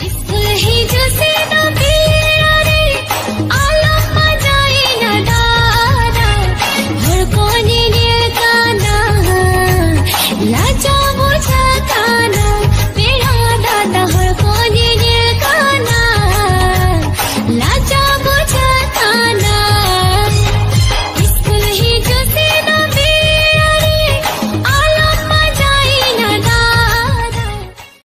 It's good.